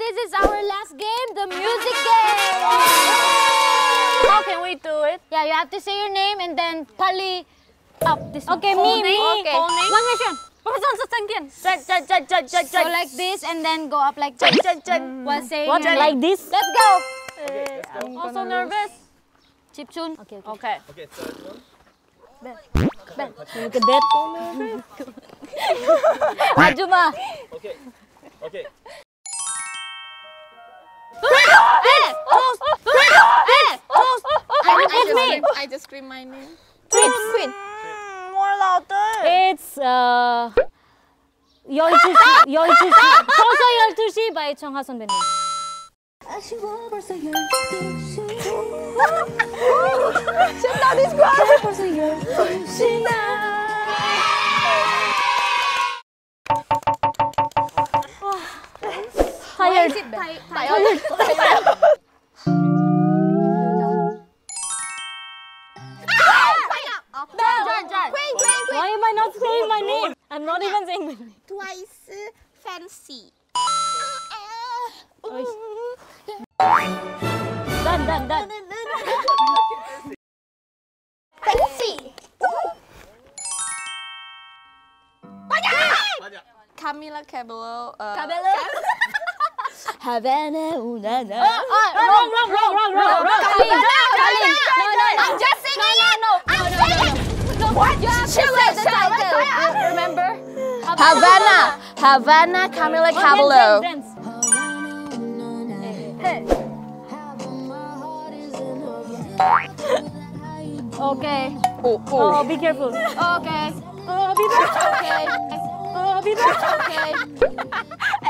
this is our last game, the music game. How can we do it? Yeah, you have to say your name and then Pali up this Okay, me, me. Okay. One question. So like this and then go up like this. Mm. While saying what, like this? Let's go. I'm also nervous. Chipchun. Okay. Okay. Okay, third one. Ben. Ben. Look at that. Ajuma. Okay. Okay. This! Toast! Toast! I, just scream, I just scream my name. Queen! Queen! More louder! It's, uh... 12시, 12시, 벌써 12시 바이 청하 선배님. 아쉬워 벌써 12시. 신나, this 벌써 12시. 신나. Tired. Why am I not saying my name? I'm not even saying my name. Twice fancy. Done, done, done. Fancy. Banyak. Camila Cabello. Uh, Cabello. Havana, una, na. Uh, uh, wrong, wrong, wrong, wrong, wrong, wrong. Darling. No, no, no. I'm just singing it. No, no, no, no. What? You have to say the title. Remember? Havana. Havana, Camila Cabello. Dance, dance, Okay. Oh, Oh, be careful. Okay. Oh, be careful. Okay. Oh, be careful. Okay.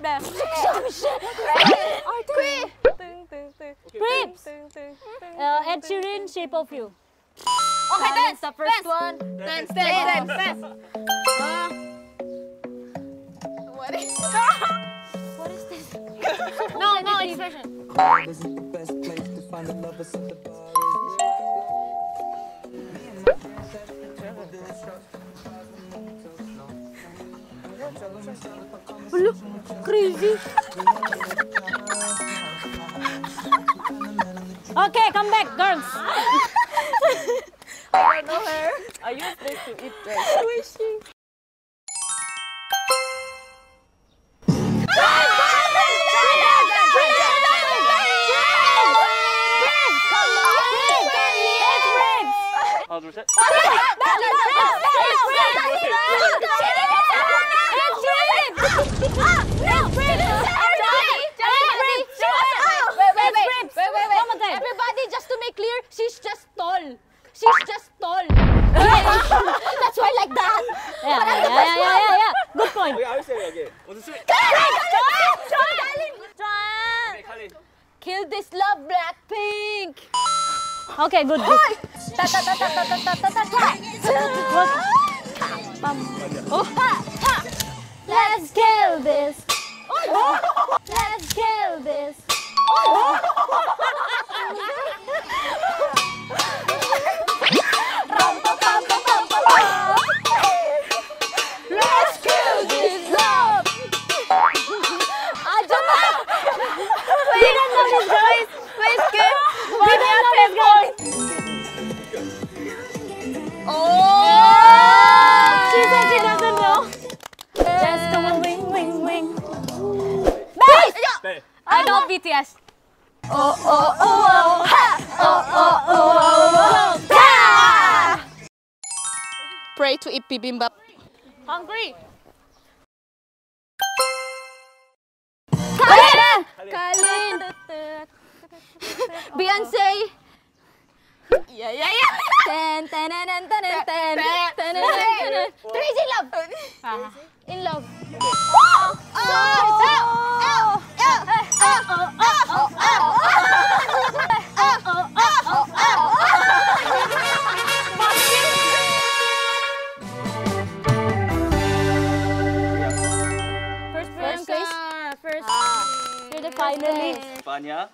Grips. Uh, Ed Sheeran, Shape of You. Okay, dance. The first one. Dance, dance, dance, dance. What is What is this? No, no, expression. Isn't the best place to find the lovers at the bar? Crazy. Okay, come back, girls. I don't know her. I use this to eat rice. Wishing. 하나, Everybody, just to make clear, she's just tall. She's just tall. That's why I like that. Yeah, yeah, yeah, yeah, yeah, yeah. Good point. Okay, I'll say it again. One, two, three. Okay, Carlyn. Kill this love, Blackpink. Okay, good, good. Ta ta ta ta ta ta ta ta ta ta. What? Let's kill this. Let's kill this. I love BTS. Oh, oh, oh, oh, ha! Oh, oh, oh, oh, oh, ha! Pray to eat bibimbap. Hungry. Carlyn! Carlyn! Beyonce! Yeah, yeah, yeah! Ten, ten, ten, ten, ten, ten, ten, ten, ten, Crazy love! Ah. In love. Oh! Oh! Oh! oh. Ah. finally. Vanya,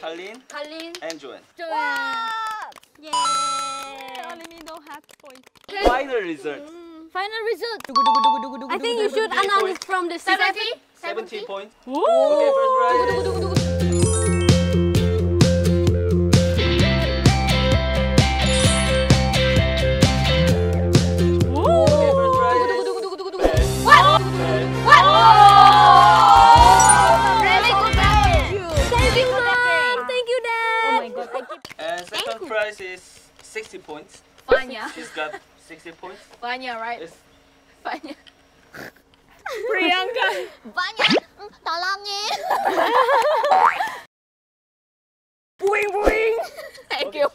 Carlyn, Carlyn, and Joanne. Joanne. Yay! Only me no half point. Final result. Final result. I think you should announce from the therapy. 70 points. Woo! Okay, first prize. Second prize is 60 points. Vanya. She's got 60 points. Vanya, right? It's Vanya. Priyanka. Banyak tolongin. boing boing. Thank you.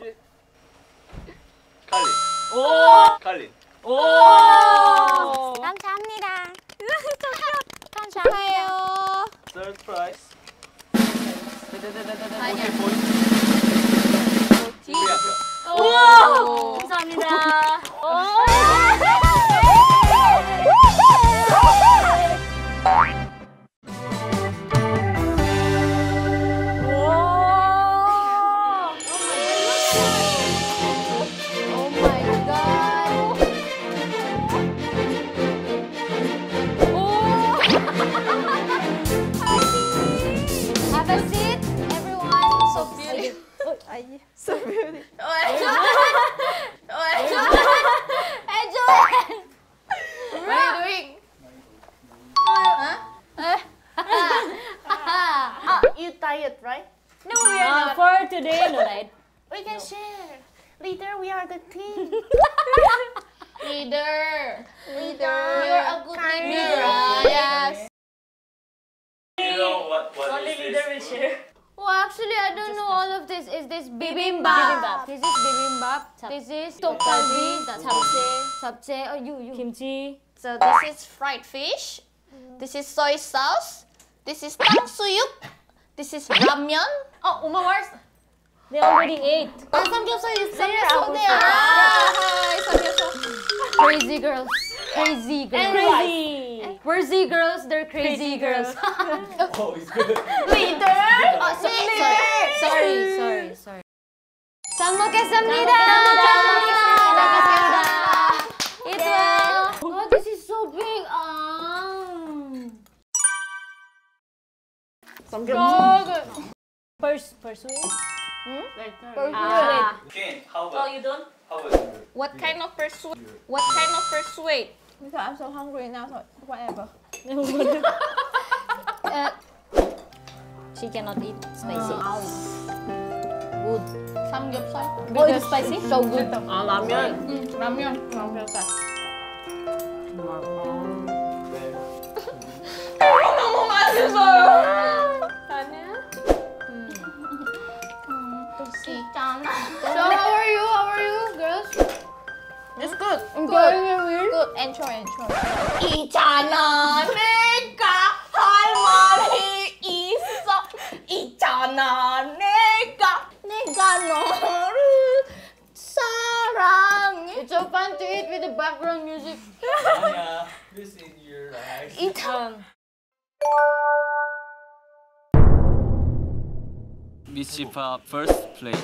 칼린. 오. 칼린. 오. 감사합니다. 감사해요. Third prize. 오케이 보이. 우와! 감사합니다. So beautiful. Oh I joined Hey, Joanne. What are you doing? You tired, right? No, we are Uh, for today, no, right? We can share. Later, we are the team. Leader. Leader. You're a good leader. leader. Yes. You know what, what is this? Well, actually, I don't know all of this. Is this bibimbap? Bibimbap. This is bibimbap. This is Tteokgalbi. tteokgalbi. That's Japchae. Japchae. Oh, you, you. Kimchi. So this is fried fish. This is soy sauce. This is tangsuyuk. This is ramyeon. Oh, Uma, where's? They already ate. Oh, samgyeopsal is there. Samgyeopsal there. Ah, hi, samgyeopsal. Crazy girls. Crazy girls. Crazy. We're Z girls. They're crazy, Crazy girls. Oh, it's good. Leader oh, so, sorry, sorry, sorry, sorry. 잘 먹겠습니다. 잘 먹겠습니다. Eat well. Oh, this is so big. Um. Pers persuade? Ah. Ken, how about? you don't? How about you? What kind of persuade? What kind of persuade? So I'm so hungry now, so whatever. Uh, she cannot eat spicy. good. 삼겹살. Oh, it's spicy? So good. 아 라면. 라면. 삼겹살. 너무 맛있어요. So how are you? How are you, girls? It's good. Good. Good. Enjoy, enjoy. 있잖아, 내가 할 말이 있어. 있잖아, 내가 내가 너를 사랑해. It's so fun to eat with the background music. Anya, this in your eyes. Um, Miss Chipa, first place.